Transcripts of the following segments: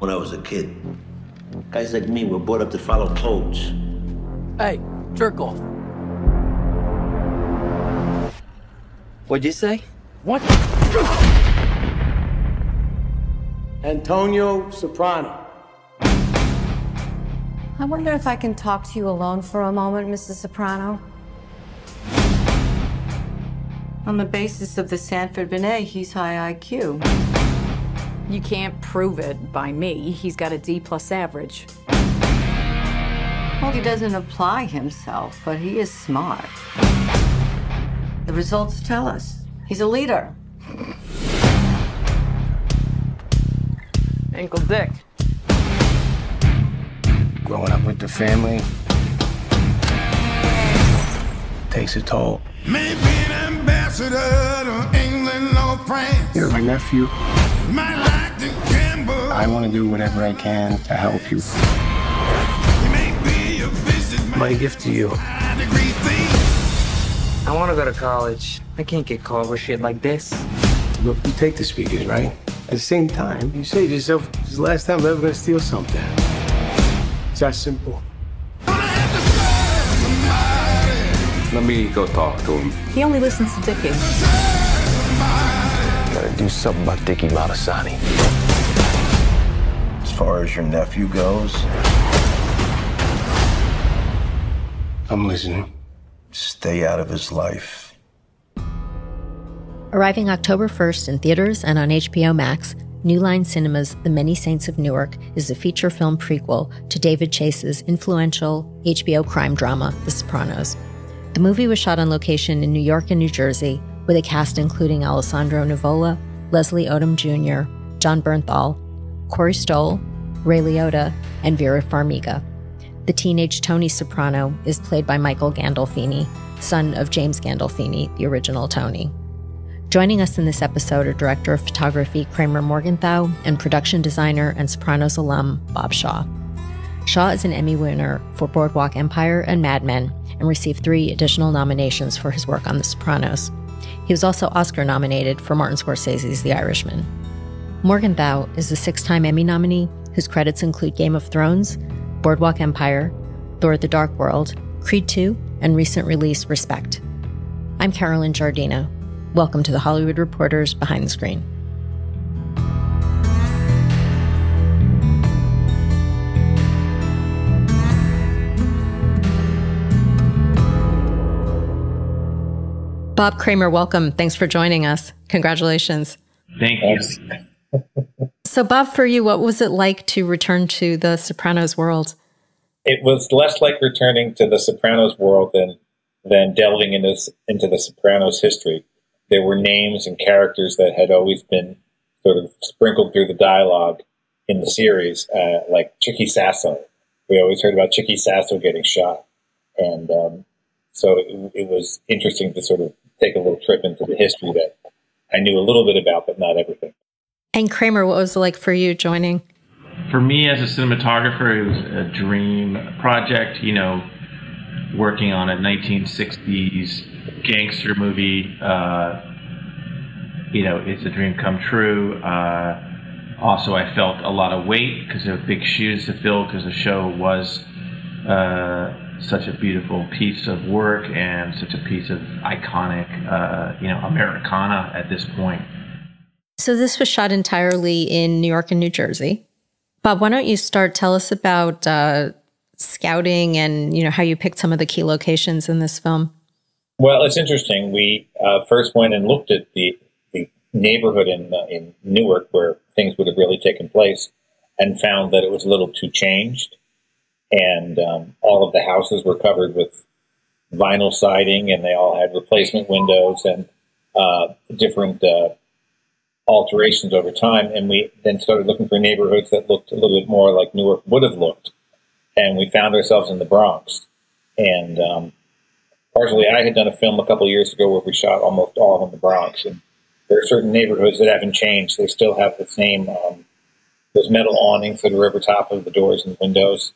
when I was a kid. Guys like me were brought up to follow codes. Hey, Jerkle. What'd you say? What? Antonio Soprano. I wonder if I can talk to you alone for a moment, Mrs. Soprano. On the basis of the Stanford Binet, he's high IQ. You can't prove it by me. He's got a D plus average. Well, he doesn't apply himself, but he is smart. The results tell us he's a leader. Ankle Dick. Growing up with the family takes a toll. Maybe an ambassador to England or France. You're my nephew. Might like to gamble. I want to do whatever I can to help you. You may be a businessman. My gift to you. I want to go to college. I can't get caught with shit like this. Look, you take the speakers, right? At the same time, you say to yourself, this is the last time I'm ever going to steal something. It's that simple. Let me go talk to him. He only listens to Dickie. Gotta do something about Dickie Moltisanti. As far as your nephew goes, I'm listening. stay out of his life. Arriving October 1st in theaters and on HBO Max, New Line Cinema's The Many Saints of Newark is a feature film prequel to David Chase's influential HBO crime drama, The Sopranos. The movie was shot on location in New York and New Jersey, with a cast including Alessandro Nivola, Leslie Odom Jr., Jon Bernthal, Corey Stoll, Ray Liotta, and Vera Farmiga. The teenage Tony Soprano is played by Michael Gandolfini, son of James Gandolfini, the original Tony. Joining us in this episode are director of photography Kramer Morgenthau and production designer and Sopranos alum Bob Shaw. Shaw is an Emmy winner for Boardwalk Empire and Mad Men and received three additional nominations for his work on The Sopranos. He was also Oscar nominated for Martin Scorsese's The Irishman. Morgenthau is a six time Emmy nominee whose credits include Game of Thrones, Boardwalk Empire, Thor the Dark World, Creed 2, and recent release Respect. I'm Carolyn Giardina. Welcome to the Hollywood Reporters Behind the Screen. Bob Kramer, welcome. Thanks for joining us. Congratulations. Thank you. So, Bob, for you, what was it like to return to the Sopranos world? It was less like returning to the Sopranos world than than delving into into the Sopranos history. There were names and characters that had always been sort of sprinkled through the dialogue in the series, uh, like Chicky Sasso. We always heard about Chicky Sasso getting shot, and um, so it, it was interesting to sort of take a little trip into the history that I knew a little bit about, but not everything. And Kramer, what was it like for you joining? For me as a cinematographer, it was a dream project, you know, working on a 1960s gangster movie. Uh, you know, it's a dream come true. Uh, also, I felt a lot of weight because there were big shoes to fill because the show was uh, such a beautiful piece of work and such a piece of iconic, uh, you know, Americana at this point. So, this was shot entirely in New York and New Jersey. Bob, why don't you start? Tell us about uh, scouting and you know how you picked some of the key locations in this film. Well, it's interesting. We uh, first went and looked at the, the neighborhood in uh, in Newark where things would have really taken place, and found that it was a little too changed, and um, all of the houses were covered with vinyl siding, and they all had replacement windows and uh, different uh, alterations over time. And we then started looking for neighborhoods that looked a little bit more like Newark would have looked, and we found ourselves in the Bronx, and um, partially I had done a film a couple years ago where we shot almost all in the Bronx, and there are certain neighborhoods that haven't changed. They still have the same um, those metal awnings that are over top of the doors and windows.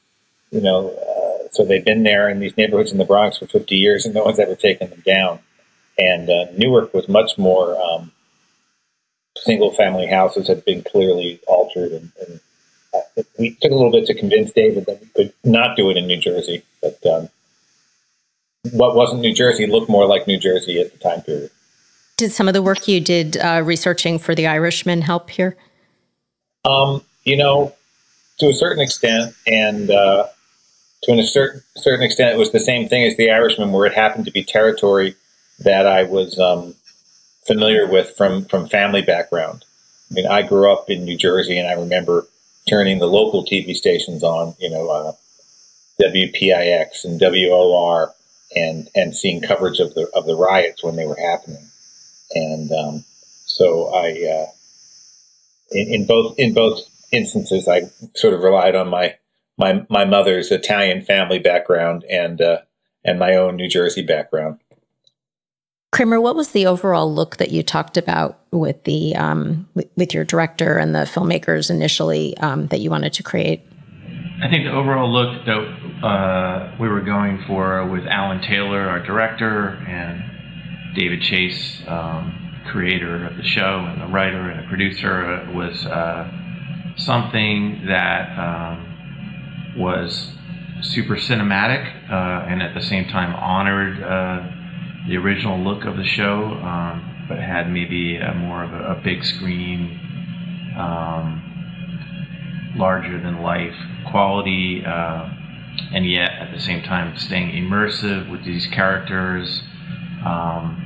You know, uh, so they've been there in these neighborhoods in the Bronx for 50 years, and no one's ever taken them down. And uh, Newark was much more um, single-family houses had been clearly altered and, and uh, we took a little bit to convince David that we could not do it in New Jersey, but um, what wasn't New Jersey looked more like New Jersey at the time period. Did some of the work you did uh, researching for The Irishman help here? Um, you know, to a certain extent, and uh, to a certain certain extent, it was the same thing as The Irishman, where it happened to be territory that I was um, familiar with from from family background. I mean, I grew up in New Jersey, and I remember turning the local TV stations on, you know, uh, WPIX and WOR, and and seeing coverage of the of the riots when they were happening, and um, so I, uh, in, in both in both instances, I sort of relied on my my my mother's Italian family background and uh, and my own New Jersey background. Kramer, what was the overall look that you talked about with the um, with, your director and the filmmakers initially um, that you wanted to create? I think the overall look that uh, we were going for with Alan Taylor, our director, and David Chase, um, creator of the show and the writer and the producer, was uh, something that um, was super cinematic uh, and at the same time honored uh, the original look of the show, um, but had maybe a more of a, a big screen, um, larger than life quality, uh, and yet at the same time staying immersive with these characters. Um,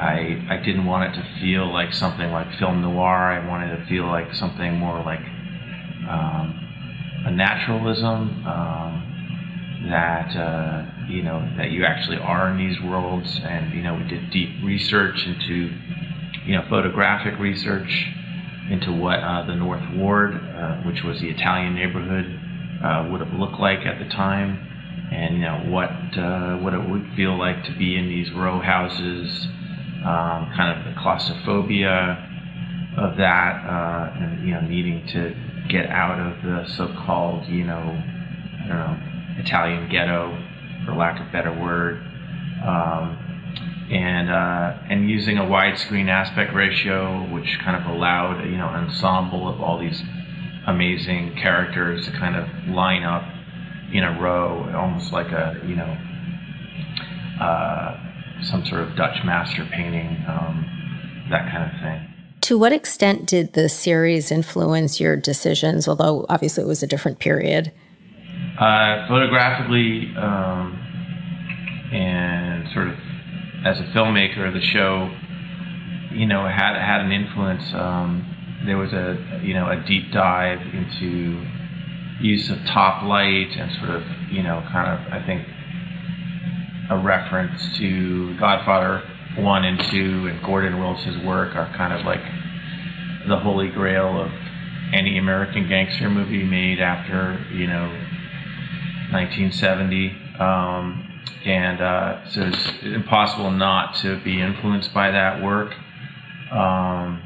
I, I didn't want it to feel like something like film noir. I wanted to feel like something more like um, a naturalism. That uh, you know that you actually are in these worlds, and you know we did deep research into you know photographic research into what uh, the North Ward, uh, which was the Italian neighborhood, uh, would have looked like at the time, and you know what uh, what it would feel like to be in these row houses, um, kind of the claustrophobia of that, uh, and you know needing to get out of the so-called you know I don't know Italian ghetto, for lack of a better word, um, and uh, and using a widescreen aspect ratio, which kind of allowed you know an ensemble of all these amazing characters to kind of line up in a row, almost like a you know uh, some sort of Dutch master painting, um, that kind of thing. To what extent did the series influence your decisions? Although obviously it was a different period. Uh, photographically um, and sort of as a filmmaker, the show, you know, had had an influence. Um, there was a you know a deep dive into use of top light and sort of you know kind of I think a reference to Godfather one and two and Gordon Willis's work are kind of like the holy grail of any American gangster movie made after you know 1970. Um, and uh, so it's impossible not to be influenced by that work. Um,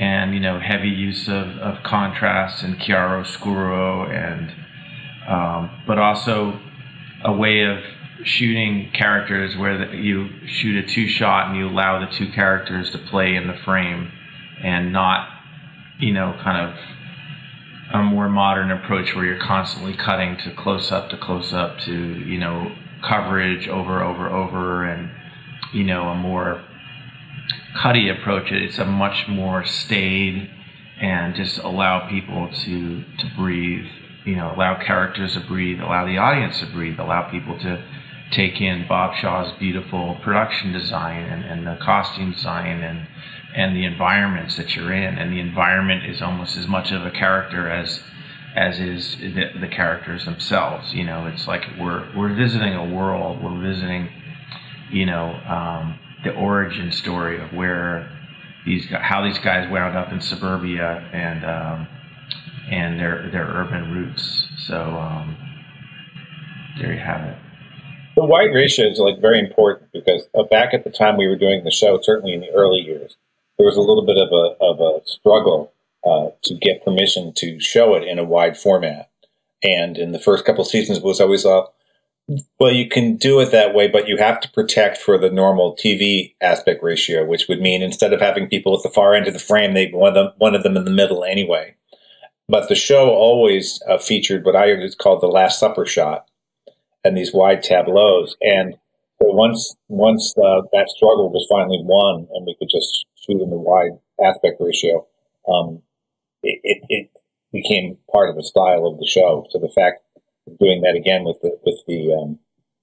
and, you know, heavy use of, of contrast and chiaroscuro, and, um, but also a way of shooting characters where the, you shoot a two shot and you allow the two characters to play in the frame and not, you know, kind of a more modern approach where you're constantly cutting to close up to close up to you know coverage over over over and you know a more cutty approach. It's a much more staid and just allow people to to breathe you know allow characters to breathe allow the audience to breathe allow people to take in bob shaw's beautiful production design and, and the costume design and and the environments that you're in. And the environment is almost as much of a character as as is the, the characters themselves. You know, it's like we're we're visiting a world. We're visiting, you know, um, the origin story of where these how these guys wound up in suburbia and um, and their their urban roots. So um, there you have it. The wide ratio is like very important because uh, back at the time we were doing the show, certainly in the early years, there was a little bit of a, of a struggle uh, to get permission to show it in a wide format. And in the first couple of seasons, was always a well, you can do it that way, but you have to protect for the normal TV aspect ratio, which would mean instead of having people at the far end of the frame, they want them one of them in the middle anyway. but the show always uh, featured what I called the Last Supper shot, and these wide tableaus. And so once once uh, that struggle was finally won, and we could just shoot in the wide aspect ratio, um, it, it, it became part of the style of the show. So the fact of doing that again with the with the um,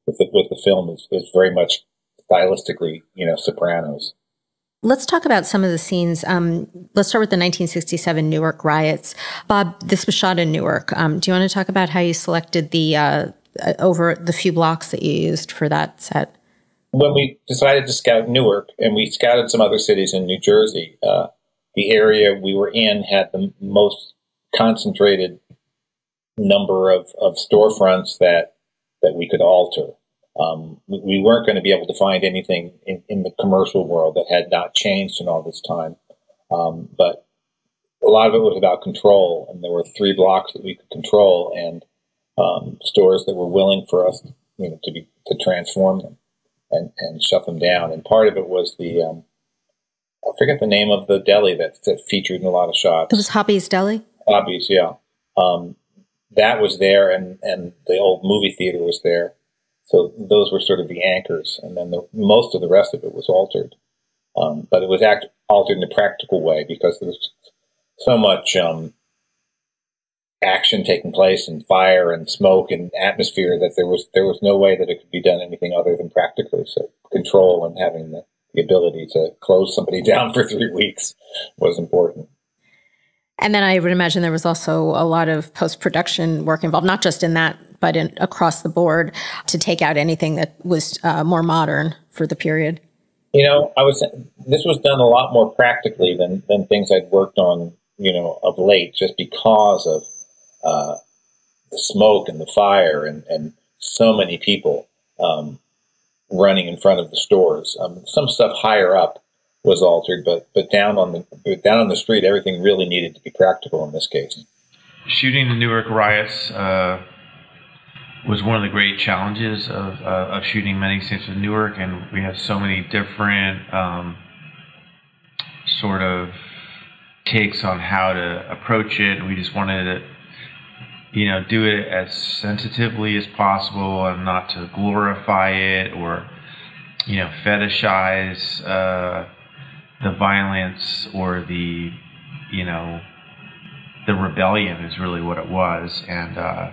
with the with the film is, is very much stylistically, you know, Sopranos. Let's talk about some of the scenes. Um, let's start with the 1967 Newark riots. Bob, this was shot in Newark. Um, do you want to talk about how you selected the uh, over the few blocks that you used for that set? When we decided to scout Newark, and we scouted some other cities in New Jersey, uh, the area we were in had the most concentrated number of, of storefronts that that we could alter. Um, we weren't going to be able to find anything in, in, the commercial world that had not changed in all this time. Um, but a lot of it was about control, and there were three blocks that we could control, and um, stores that were willing for us, you know, to be to transform them and, and shut them down. And part of it was the um, I forget the name of the deli that, that featured in a lot of shots. It was Hobby's Deli. Hobby's, yeah. Um, that was there, and and the old movie theater was there so those were sort of the anchors, and then the, most of the rest of it was altered. Um, but it was act, altered in a practical way because there was so much um, action taking place and fire and smoke and atmosphere that there was there was no way that it could be done anything other than practically. So control and having the, the ability to close somebody down for three weeks was important. And then I would imagine there was also a lot of post production work involved, not just in that but in, across the board to take out anything that was uh, more modern for the period? You know, I was this was done a lot more practically than than things I'd worked on, you know, of late, just because of uh, the smoke and the fire and and so many people um, running in front of the stores. Um, some stuff higher up was altered, but but down on the down on the street, everything really needed to be practical in this case. Shooting the Newark riots uh, was one of the great challenges of, uh, of shooting many Saints of Newark, and we have so many different um, sort of takes on how to approach it. We just wanted to, you know, do it as sensitively as possible and not to glorify it or, you know, fetishize uh, the violence or the, you know, the rebellion is really what it was, and. Uh,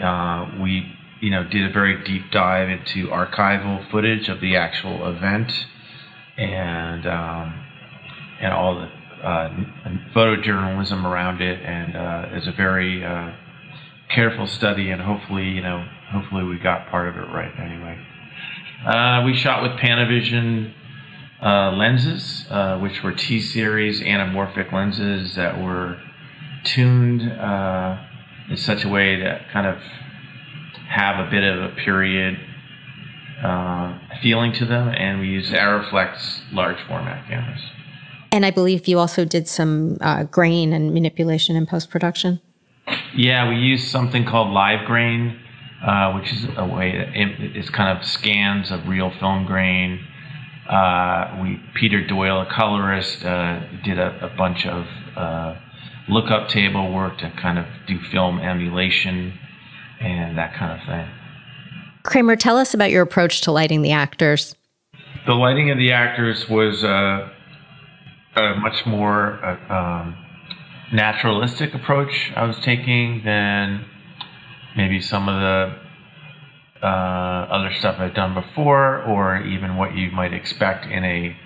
uh, we you know did a very deep dive into archival footage of the actual event and um, and all the uh, photojournalism around it, and uh, it's a very uh, careful study, and hopefully you know hopefully we got part of it right anyway. Uh, we shot with Panavision uh, lenses, which were T series anamorphic lenses that were tuned in such a way to kind of have a bit of a period uh, feeling to them, and we use Arriflex large format cameras. And I believe you also did some uh, grain and manipulation in post production. Yeah, we used something called LiveGrain, uh, which is a way that it's kind of scans of real film grain. Uh, we Peter Doyle, a colorist, uh, did a, a bunch of uh, lookup table work to kind of do film emulation and that kind of thing. Kramer, tell us about your approach to lighting the actors. The lighting of the actors was uh, a much more uh, um, naturalistic approach I was taking than maybe some of the uh, other stuff I've done before, or even what you might expect in a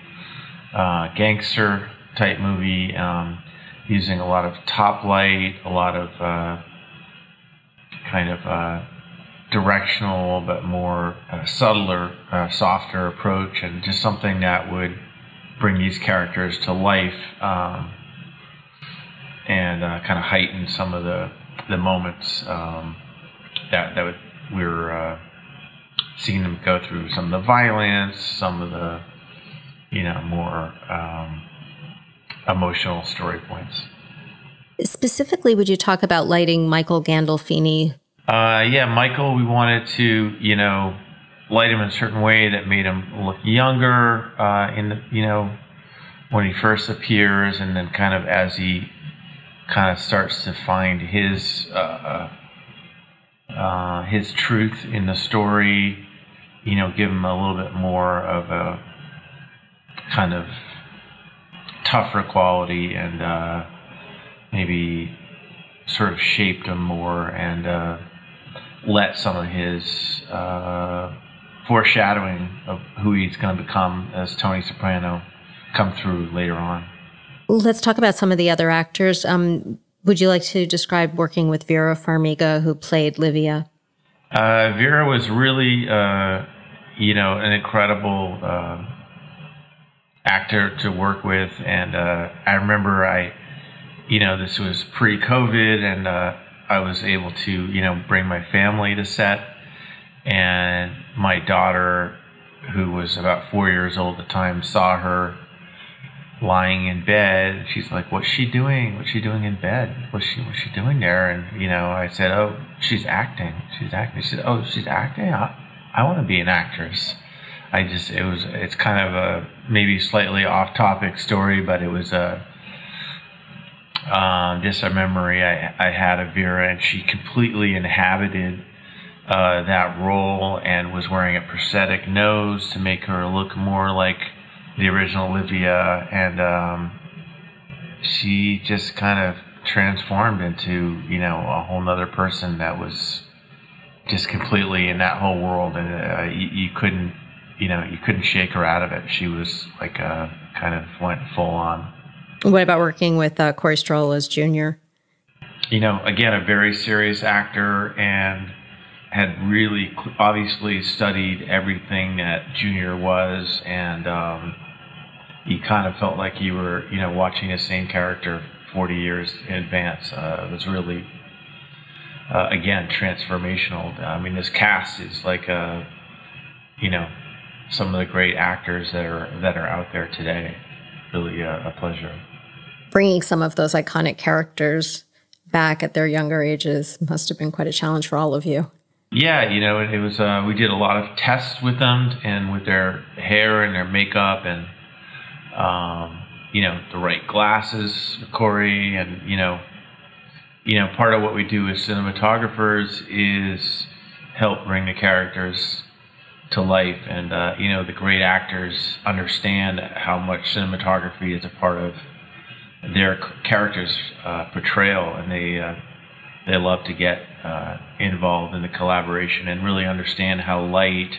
uh, gangster type movie. Um, using a lot of top light, a lot of uh, kind of uh, directional but more uh, subtler, softer approach, and just something that would bring these characters to life um, and uh, kind of heighten some of the the moments um, that that we were uh, seeing them go through. Some of the violence, some of the you know more. Um, emotional story points. Specifically, would you talk about lighting Michael Gandolfini? Uh, yeah, Michael, we wanted to, you know, light him in a certain way that made him look younger uh, in the, you know, when he first appears, and then kind of as he kind of starts to find his uh, uh, his truth in the story. You know, give him a little bit more of a kind of tougher quality and uh, maybe sort of shaped him more and uh, let some of his uh, foreshadowing of who he's going to become as Tony Soprano come through later on. Let's talk about some of the other actors. Um, would you like to describe working with Vera Farmiga, who played Livia? Uh, Vera was really, uh, you know, an incredible uh, actor to work with, and uh, I remember I, you know, this was pre-COVID, and uh, I was able to, you know, bring my family to set, and my daughter, who was about four years old at the time, saw her lying in bed. She's like, "What's she doing? What's she doing in bed? What's she What's she doing there?" And you know, I said, "Oh, she's acting. She's acting." She said, "Oh, she's acting. I, I want to be an actress." I just it was it's kind of a maybe slightly off topic story, but it was a um, just a memory I, I had of Vera, and she completely inhabited uh, that role and was wearing a prosthetic nose to make her look more like the original Olivia, and um, she just kind of transformed into you know a whole nother person that was just completely in that whole world, and uh, you, you, couldn't you know you couldn't shake her out of it. She was like a kind of went full on. What about working with uh, Corey Stoll as Junior? You know, again, a very serious actor and had really obviously studied everything that Junior was, and um, kind of felt like you were, you know, watching the same character 40 years in advance. Uh, it was really, uh, again, transformational. I mean, this cast is like, uh, you know, some of the great actors that are that are out there today. Really a, a pleasure. Bringing some of those iconic characters back at their younger ages must have been quite a challenge for all of you. Yeah, you know, it was. Uh, we did a lot of tests with them and with their hair and their makeup and um, you know, the right glasses, Corey, and you know, you know, part of what we do as cinematographers is help bring the characters to life, and uh, you know, the great actors understand how much cinematography is a part of their characters' uh, portrayal, and they uh, they love to get uh, involved in the collaboration and really understand how light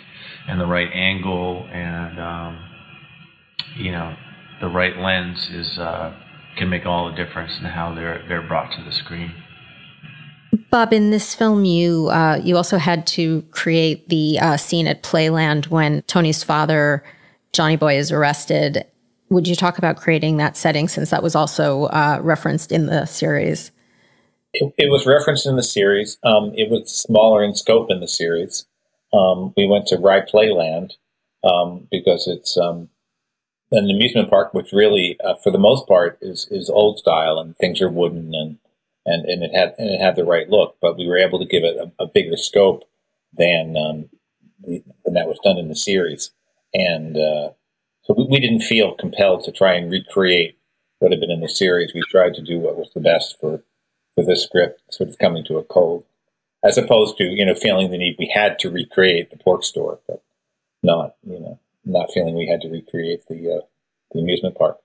and the right angle and um, you know the right lens is uh, can make all the difference in how they're they're brought to the screen. Bob, in this film, you uh, you also had to create the uh, scene at Playland when Tony's father, Johnny Boy, is arrested. Would you talk about creating that setting since that was also uh, referenced in the series? It, it, was referenced in the series. Um, it was smaller in scope in the series. Um, we went to Rye Playland um, because it's um, an amusement park, which really, uh, for the most part, is is old style and things are wooden and and, and it had and it had the right look. But we were able to give it a, a bigger scope than um, than that was done in the series, and uh, so we, we, didn't feel compelled to try and recreate what had been in the series. We tried to do what was the best for for this script, sort of coming to a cold, as opposed to you know feeling the need we had to recreate the pork store, but not you know not feeling we had to recreate the uh, the amusement park.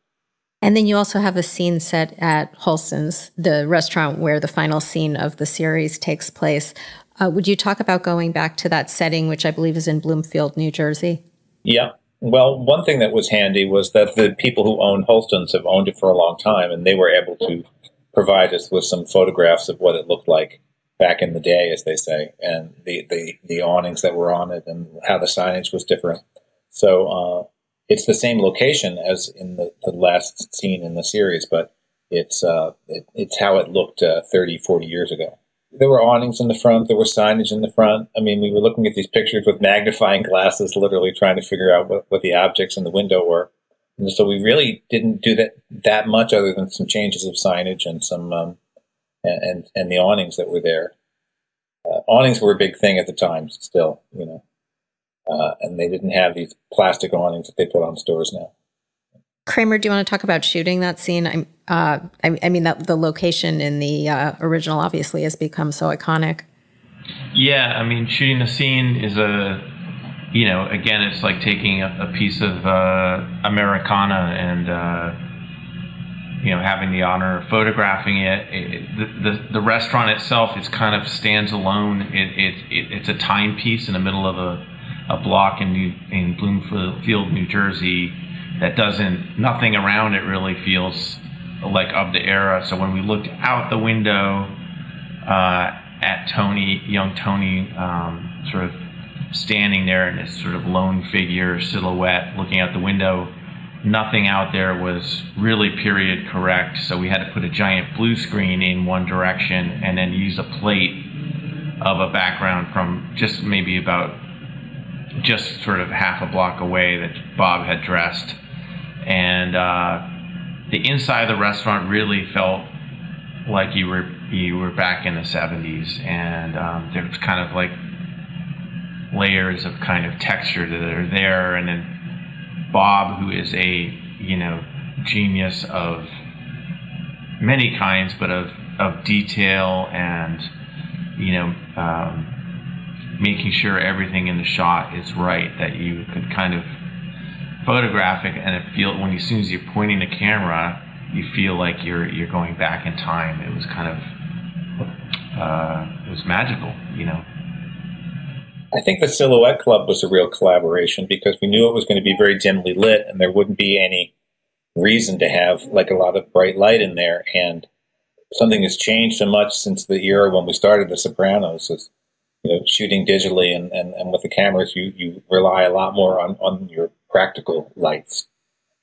And then you also have a scene set at Holsten's, the restaurant where the final scene of the series takes place. Uh, would you talk about going back to that setting, which I believe is in Bloomfield, New Jersey? Yeah. Well, one thing that was handy was that the people who own Holsten's have owned it for a long time, and they were able to provide us with some photographs of what it looked like back in the day, as they say, and the, the, the awnings that were on it and how the signage was different. So uh, it's the same location as in the, the, last scene in the series, but it's uh, it, it's how it looked uh, 30, 40 years ago. There were awnings in the front. There was signage in the front. I mean, we were looking at these pictures with magnifying glasses, literally trying to figure out what, what the objects in the window were. And so we really didn't do that that much, other than some changes of signage and some um, and, and, and the awnings that were there. Uh, awnings were a big thing at the time, still, you know uh, and they didn't have these plastic awnings that they put on stores now. Kramer, do you want to talk about shooting that scene? I'm, uh, I, I mean, that the location in the uh, original obviously has become so iconic. Yeah, I mean, shooting the scene is a, you know, again, it's like taking a, a piece of uh, Americana and, uh, you know, having the honor of photographing it. it, it the, the, the restaurant itself is kind of stands alone. It, it, it, it's a timepiece in the middle of a, a block in New, in Bloomfield, New Jersey, that doesn't nothing around it really feels like of the era. So when we looked out the window uh, at Tony, young Tony, um, sort of standing there in this sort of lone figure silhouette, looking out the window. Nothing out there was really period correct, so we had to put a giant blue screen in one direction and then use a plate of a background from just maybe about just sort of half a block away that Bob had dressed. And uh, the inside of the restaurant really felt like you were you were back in the 70s, and um, there was kind of like layers of kind of texture that are there, and then Bob, who is a you know genius of many kinds, but of of detail and you know um, making sure everything in the shot is right, that you could kind of photograph it and it feel when you, as soon as you're pointing the camera, you feel like you're you're going back in time. It was kind of uh, it was magical, you know. I think the Silhouette Club was a real collaboration because we knew it was going to be very dimly lit and there wouldn't be any reason to have like a lot of bright light in there. And something has changed so much since the era when we started The Sopranos. Is, you know, shooting digitally and, and, and with the cameras, you, you rely a lot more on, on your practical lights.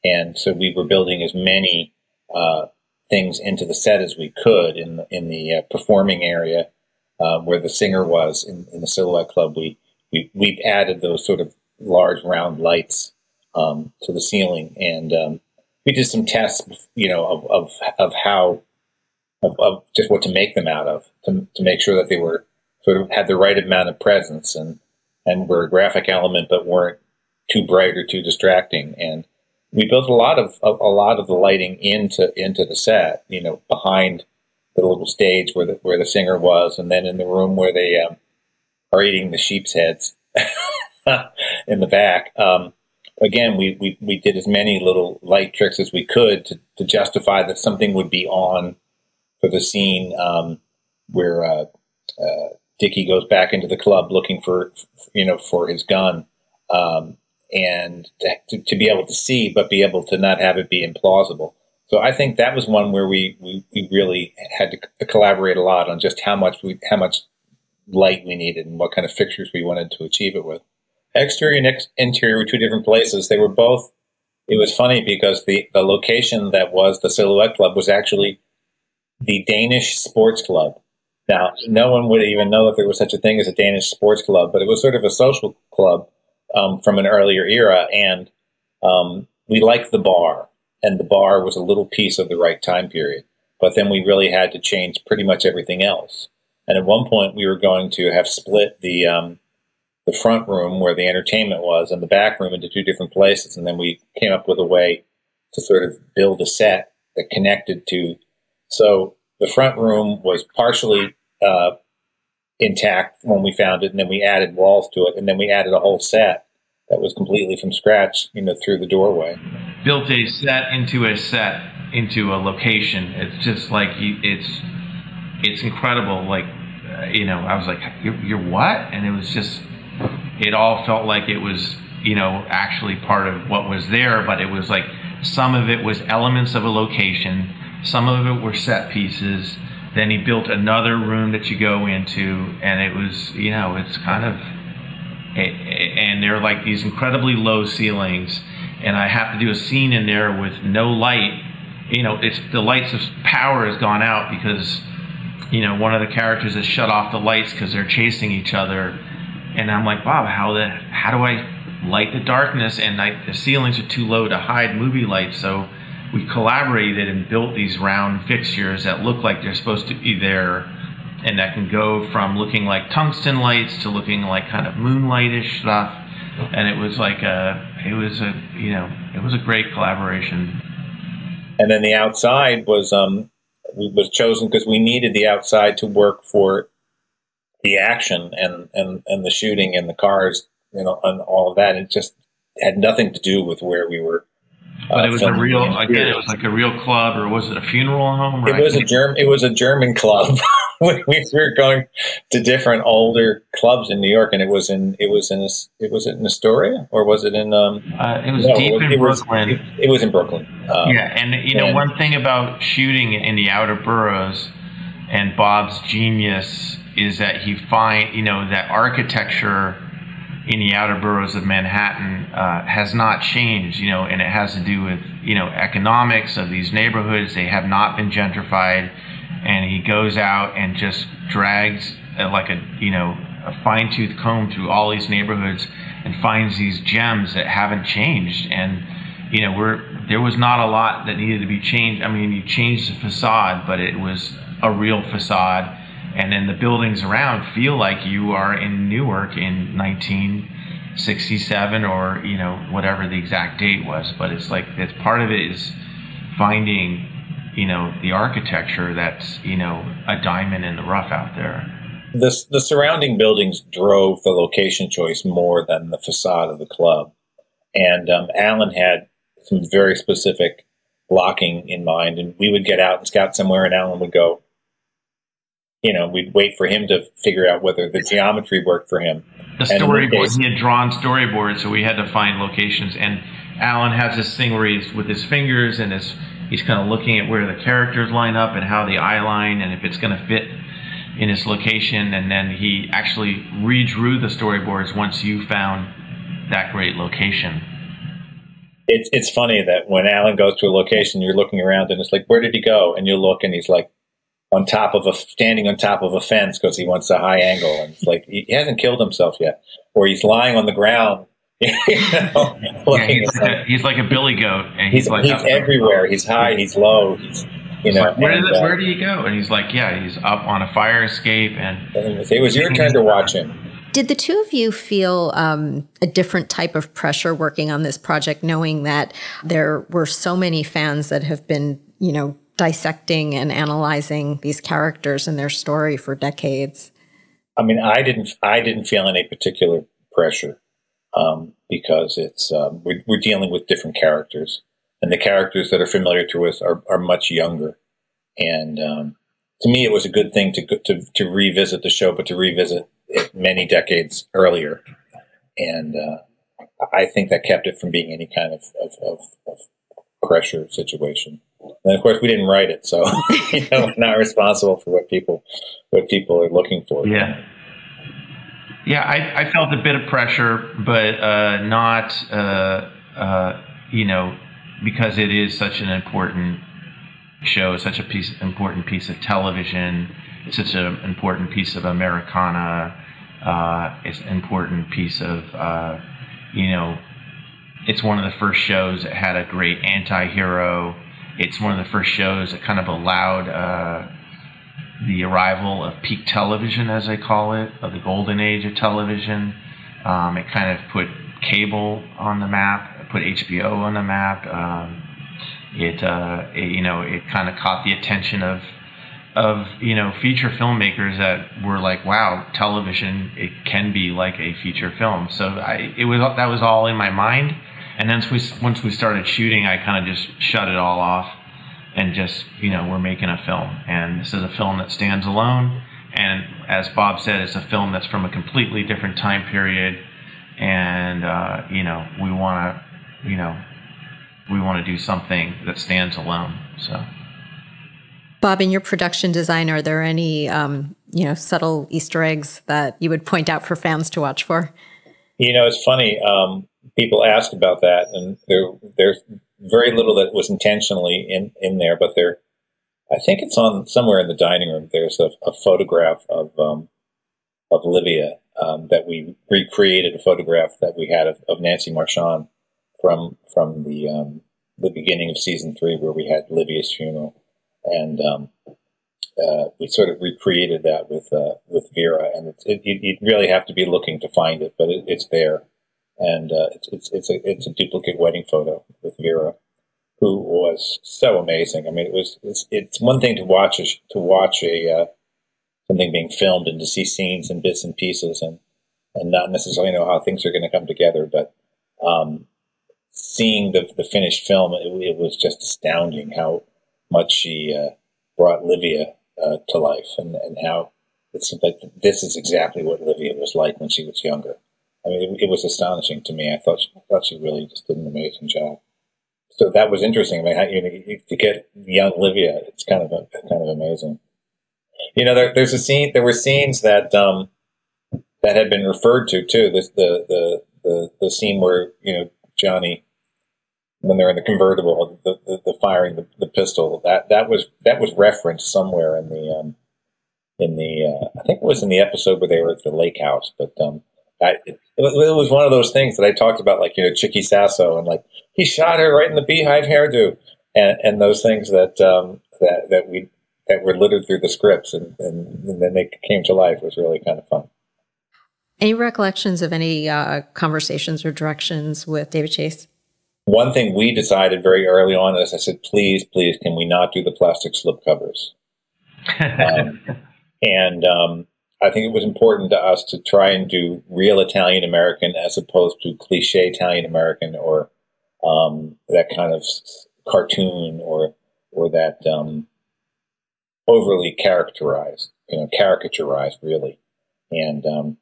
And so we were building as many uh, things into the set as we could in the, in the uh, performing area uh, where the singer was in, in, the Silhouette Club. We, we we've added those sort of large round lights um, to the ceiling, and um, we did some tests, you know, of of, of how of, of, just what to make them out of to, to make sure that they were sort of had the right amount of presence and and were a graphic element but weren't too bright or too distracting and we built a lot of a, a, lot of the lighting into into the set. You know, behind the little stage where the where the singer was, and then in the room where they um, are eating the sheep's heads in the back. Um, again, we, we we did as many little light tricks as we could to, to justify that something would be on for the scene um, where uh, uh, Dickie goes back into the club looking for you know for his gun. Um, and to, to, be able to see, but be able to not have it be implausible. So I think that was one where we, we, we really had to collaborate a lot on just how much we, how much light we needed and what kind of fixtures we wanted to achieve it with. Exterior and ex- interior were two different places. They were both. It was funny because the the location that was the Silhouette Club was actually the Danish Sports Club. Now, no one would even know that there was such a thing as a Danish sports club, but it was sort of a social club um, from an earlier era, and um, we liked the bar, and the bar was a little piece of the right time period. But then we really had to change pretty much everything else. And at one point, we were going to have split the um, the front room where the entertainment was and the back room into two different places. And then we came up with a way to sort of build a set that connected to. So the front room was partially uh, intact when we found it, and then we added walls to it, and then we added a whole set that was completely from scratch, you know, through the doorway. Built a set into a set into a location. It's just like it's it's incredible. Like uh, you know, I was like, you're, you're what? And it was just it all felt like it was you know actually part of what was there, but it was like some of it was elements of a location, some of it were set pieces then he built another room that you go into, and it was, you know, it's kind of, and they're like these incredibly low ceilings, and I have to do a scene in there with no light. You know, it's the lights of power has gone out because, you know, one of the characters has shut off the lights because they're chasing each other, and I'm like, Bob, how the, how do I light the darkness? And I, the ceilings are too low to hide movie lights, so we collaborated and built these round fixtures that look like they're supposed to be there and that can go from looking like tungsten lights to looking like kind of moonlightish stuff and it was like a it was a you know it was a great collaboration. And then the outside was um was chosen because we needed the outside to work for the action and and and the shooting and the cars, you know, and all of that. It just had nothing to do with where we were. But it was a real again. It was like a real club, or was it a funeral home? It was a German. It was a German club. we were going to different older clubs in New York, and it was in it was in it was in Astoria, or was it in? Um, uh, it was no, deep it was, in it Brooklyn. Was, it, it, was in Brooklyn. Um, yeah, and you know and, one thing about shooting in the outer boroughs, and Bob's genius is that he find you know that architecture in the outer boroughs of Manhattan uh, has not changed, you know, and it has to do with you know economics of these neighborhoods. They have not been gentrified, and he goes out and just drags uh, like a you know a fine tooth comb through all these neighborhoods and finds these gems that haven't changed. And you know, we're there was not a lot that needed to be changed. I mean, you changed the facade, but it was a real facade and then the buildings around feel like you are in Newark in 1967 or you know whatever the exact date was. But it's like it's part of it is finding you know the architecture that's you know a diamond in the rough out there. The, the surrounding buildings drove the location choice more than the facade of the club. And um, Alan had some very specific blocking in mind. And we would get out and scout somewhere, and Alan would go, you know, we'd wait for him to figure out whether the geometry worked for him. The storyboard, he had drawn storyboards, so we had to find locations. And Alan has this thing where he's with his fingers and his, he's kind of looking at where the characters line up and how the eye line and if it's going to fit in his location. And then he actually redrew the storyboards once you found that great location. It's, it's funny that when Alan goes to a location, you're looking around and it's like, where did he go? And you look and he's like on top of a standing on top of a fence because he wants a high angle. And it's like he hasn't killed himself yet. Or he's lying on the ground you know, yeah, he's, like a, he's, like a, billy goat and he's, he's like he's everywhere. he's high he's low he's you know like, where, and, uh, where do you go? And he's like yeah he's up on a fire escape and it was your turn to watch him. Did the two of you feel um, a different type of pressure working on this project, knowing that there were so many fans that have been, you know, dissecting and analyzing these characters and their story for decades? I mean, I didn't. I didn't feel any particular pressure um, because it's um, we're, we're, dealing with different characters, and the characters that are familiar to us are, are much younger. And um, to me, it was a good thing to, to to revisit the show, but to revisit it many decades earlier. And uh, I think that kept it from being any kind of, of, of, of pressure situation. And of course, we didn't write it, so you know, we're not responsible for what people what people are looking for. Yeah, yeah. I, I felt a bit of pressure, but uh, not uh, uh, you know because it is such an important show, such a piece important piece of television, such an important piece of Americana. Uh, it's an important piece of uh, you know. It's one of the first shows that had a great anti-hero it's one of the first shows that kind of allowed uh, the arrival of peak television, as I call it, of the golden age of television. Um, it kind of put cable on the map, put HBO on the map. Um, it, uh, it, you know, it kind of caught the attention of of you know feature filmmakers that were like, wow, television it can be like a feature film. So I, it was that was all in my mind. And then once we, once we started shooting, I kind of just shut it all off and just, you know, we're making a film. And this is a film that stands alone. And as Bob said, it's a film that's from a completely different time period. And, uh, you know, we want to, you know, we want to do something that stands alone. So. Bob, in your production design, are there any, um, you know, subtle Easter eggs that you would point out for fans to watch for? You know, it's funny. Um, people asked about that, and there there's very little that was intentionally in in there, but there, I think it's on somewhere in the dining room. There's a, a photograph of um, of Livia um, that we recreated a photograph that we had of, of Nancy Marchand from from the um, the beginning of season three, where we had Livia's funeral, and um, uh, we sort of recreated that with uh, with Vera, and it, you, would really have to be looking to find it, but it, it's there and uh, it's it's it's a it's a duplicate wedding photo with Vera, who was so amazing. I mean, it was it's, it's one thing to watch a, to watch a uh, something being filmed and to see scenes and bits and pieces and and not necessarily know how things are going to come together, but um, seeing the the finished film, it, it, was just astounding how much she uh, brought Livia uh, to life and and how it seemed like this is exactly what Livia was like when she was younger. I mean, it, it was astonishing to me. I thought she, I thought she really just did an amazing job. So that was interesting. I mean, how, you know, to get young Livia, it's kind of a, kind of amazing. You know, there, there's a scene. There were scenes that um, that had been referred to too. This, the the the the scene where you know Johnny when they're in the convertible, the, the, the firing the, the, pistol that that was that was referenced somewhere in the um, in the uh, I think it was in the episode where they were at the lake house, but um, I, it, it, was one of those things that I talked about, like you know Chicky Sasso, and like he shot her right in the beehive hairdo, and, and those things that um, that that we that were littered through the scripts, and, and, and then they came to life. It was really kind of fun. Any recollections of any uh, conversations or directions with David Chase? One thing we decided very early on is I said, please, please, can we not do the plastic slip covers? um, and um, I think it was important to us to try and do real Italian American as opposed to cliche Italian American or um, that kind of cartoon or or that um, overly characterized, you know, caricaturized really. And um,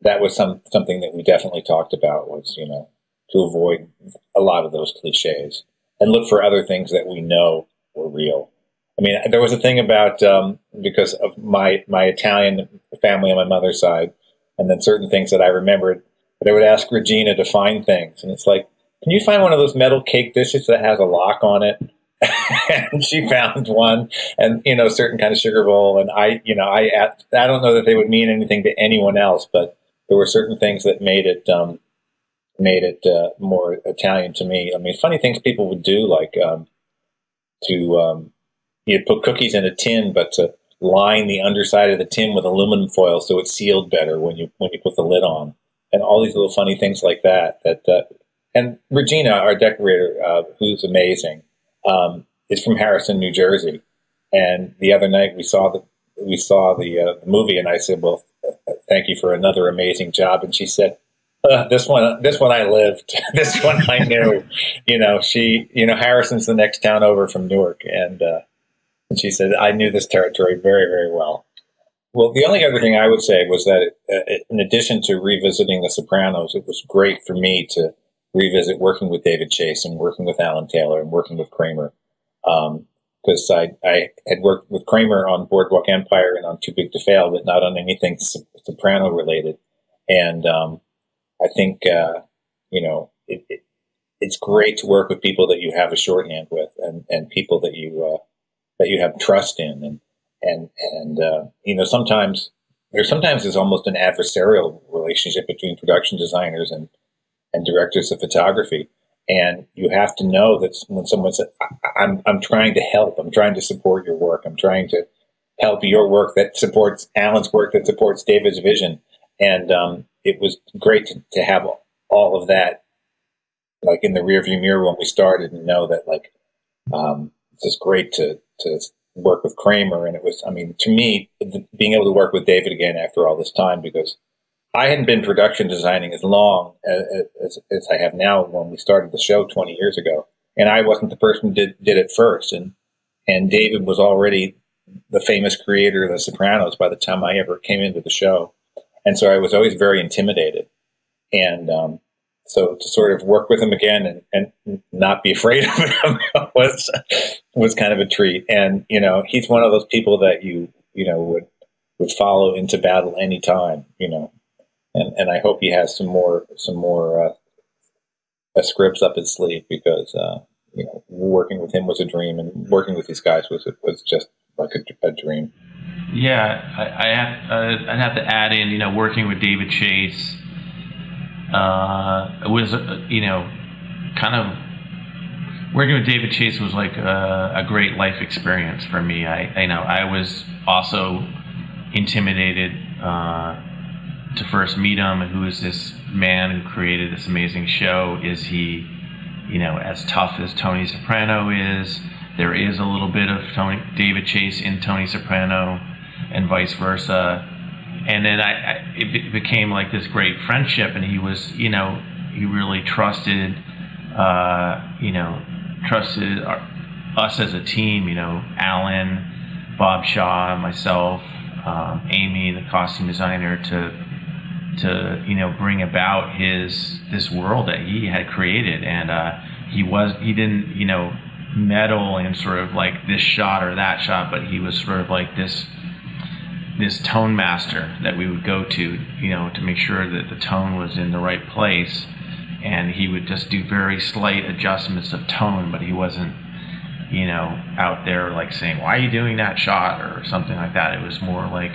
that was some something that we definitely talked about was you know to avoid a lot of those cliches and look for other things that we know were real. I mean, there was a thing about um, because of my my Italian family on my mother's side, and then certain things that I remembered. But I would ask Regina to find things, and it's like, can you find one of those metal cake dishes that has a lock on it? and she found one, and you know, certain kind of sugar bowl. And I, you know, I I don't know that they would mean anything to anyone else, but there were certain things that made it um, made it uh, more Italian to me. I mean, funny things people would do, like um, to um, you'd put cookies in a tin, but to line the underside of the tin with aluminum foil so it sealed better when you when you put the lid on, and all these little funny things like that. That uh, and Regina, our decorator, uh, who's amazing, um, is from Harrison, New Jersey. And the other night we saw the we saw the, uh, movie, and I said, "Well, thank you for another amazing job." And she said, uh, this one, this one I lived. this one I knew. you know, she, you know, Harrison's the next town over from Newark, and uh, and she said I knew this territory very, very well. Well, the only other thing I would say was that, uh, in addition to revisiting The Sopranos, it was great for me to revisit working with David Chase and working with Alan Taylor and working with Kramer. Because um, I, I had worked with Kramer on Boardwalk Empire and on Too Big to Fail, but not on anything soprano related. And um, I think uh, you know it, it, it's great to work with people that you have a shorthand with, and, and people that you uh, that you have trust in, and and and uh, you know sometimes there sometimes is almost an adversarial relationship between production designers and and directors of photography. And you have to know that when someone says, I'm, I'm trying to help, I'm trying to support your work, I'm trying to help your work that supports Alan's work, that supports David's vision. And um, it was great to, to have all of that like in the rearview mirror when we started and know that like um, just great to to work with Kramer. And it was I mean to me being able to work with David again after all this time because I hadn't been production designing as long as, as, as I have now when we started the show 20 years ago. And I wasn't the person who did, did it first. And and David was already the famous creator of The Sopranos by the time I ever came into the show. And so I was always very intimidated. And um, so to sort of work with him again and, and not be afraid of him was was kind of a treat. And you know, he's one of those people that you you know would would follow into battle anytime. You know, and and I hope he has some more some more uh, uh, scripts up his sleeve because uh, you know working with him was a dream, and working with these guys was was just like a, a dream. Yeah, I, I have. Uh, I'd have to add in, you know, working with David Chase uh, was, uh, you know, kind of working with David Chase was like a, a great life experience for me. I, I know I was also intimidated uh, to first meet him, who is this man who created this amazing show? Is he, you know, as tough as Tony Soprano is? There is a little bit of Tony, David Chase in Tony Soprano, and vice versa. And then I, I it became like this great friendship, and he was, you know, he really trusted, uh, you know, trusted our, us as a team. You know, Alan, Bob Shaw, myself, um, Amy, the costume designer, to to you know bring about his this world that he had created, and uh, he was he didn't you know meddle in sort of like this shot or that shot, but he was sort of like this this tone master that we would go to, you know, to make sure that the tone was in the right place. And he would just do very slight adjustments of tone, but he wasn't, you know, out there like saying, "Why are you doing that shot?" or something like that. It was more like,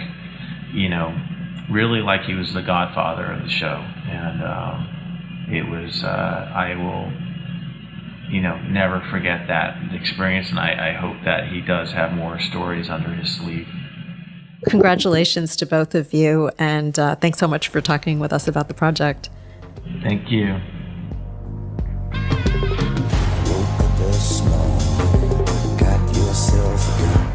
you know, really like he was the godfather of the show, and um, it was. Uh, I will, you know, never forget that experience, and I, I hope that he does have more stories under his sleeve. Congratulations to both of you, and uh, thanks so much for talking with us about the project. Thank you. yourself.